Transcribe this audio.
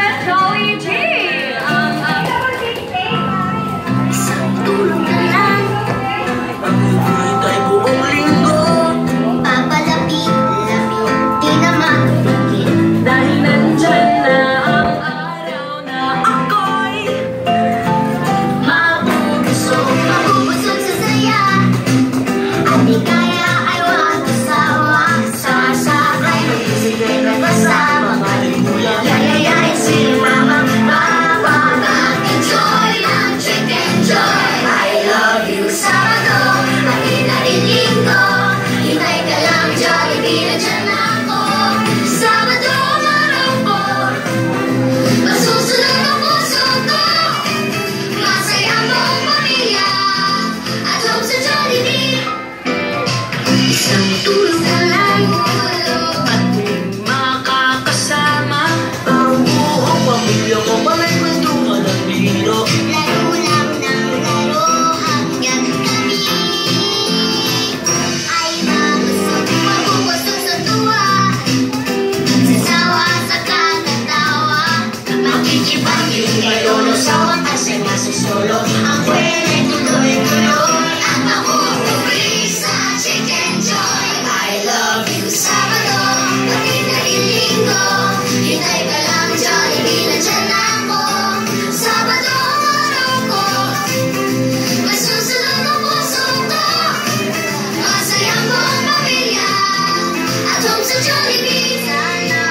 fresh holly laro. Laro lang ng laro hanggang kami Ay mabusog, mabubusog sa tuwa Nagsasawa sa katatawa Makikipagin kayo ng sawa kasi masusolo Ang pwede ko gawin tuloy At ako uwi sa chicken joy I love you Sabado, pati na ilinggo cho đi biết